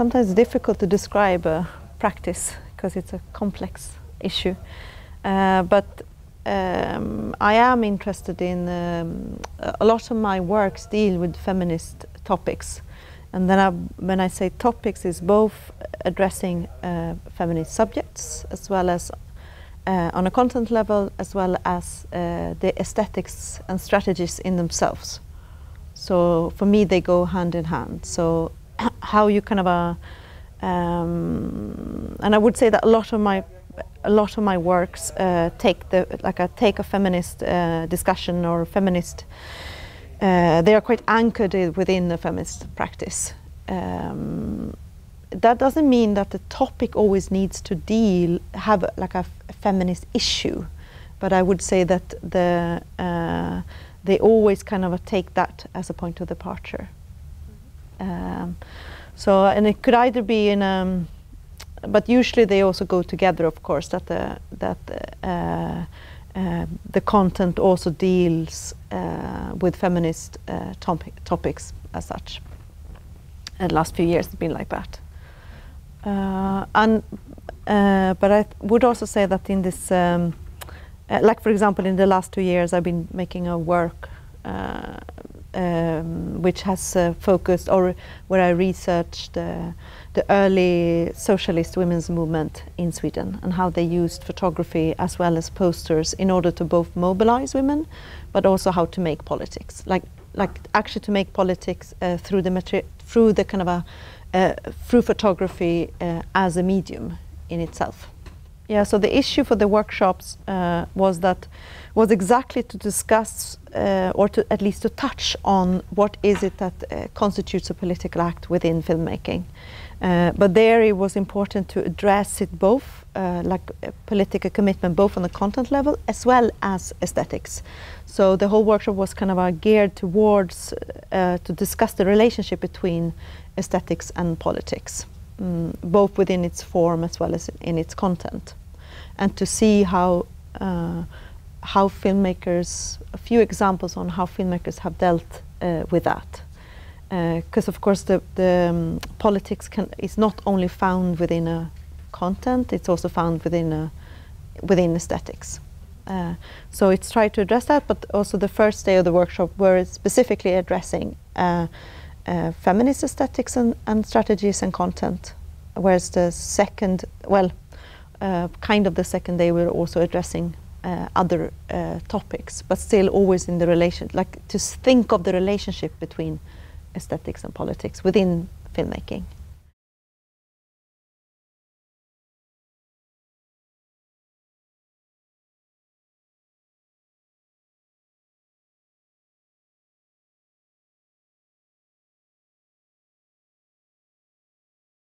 sometimes difficult to describe a practice because it's a complex issue. Uh, but um, I am interested in um, a lot of my works deal with feminist topics, and then I, when I say topics, is both addressing uh, feminist subjects as well as uh, on a content level, as well as uh, the aesthetics and strategies in themselves. So for me, they go hand in hand. So how you kind of uh, um, and I would say that a lot of my a lot of my works uh, take the like I take a feminist uh, discussion or feminist. Uh, they are quite anchored within the feminist practice. Um, that doesn't mean that the topic always needs to deal have like a, feminist issue, but I would say that the uh, they always kind of take that as a point of departure. Um, so and it could either be in um, but usually they also go together, of course. That the that uh, uh, the content also deals uh, with feminist uh, topic, topics as such. And the last few years, it's been like that. Uh, and uh, but I would also say that in this, um, like for example, in the last two years, I've been making a work. Um, which has focused, or where I researched the early socialist women's movement in Sweden and how they used photography as well as posters in order to both mobilize women, but also how to make politics, like like actually to make politics uh, through the through the kind of a uh, through photography uh, as a medium in itself. Yeah, so the issue for the workshops uh, was that was exactly to discuss uh, or to at least to touch on what is it that uh, constitutes a political act within filmmaking. Uh, but there it was important to address it both, uh, like political commitment, both on the content level as well as aesthetics. So the whole workshop was kind of uh, geared towards uh, to discuss the relationship between aesthetics and politics, mm, both within its form as well as in its content, and to see how uh, how filmmakers, a few examples on how filmmakers have dealt uh, with that because uh, of course the, the um, politics can, is not only found within a content, it's also found within a, within aesthetics. Uh, so it's tried to address that, but also the first day of the workshop were specifically addressing uh, uh, feminist aesthetics and, and, strategies and content, whereas the second, well, kind of the second day we're also addressing uh, other topics, but still always in the relation, like to think of the relationship between aesthetics and politics within filmmaking.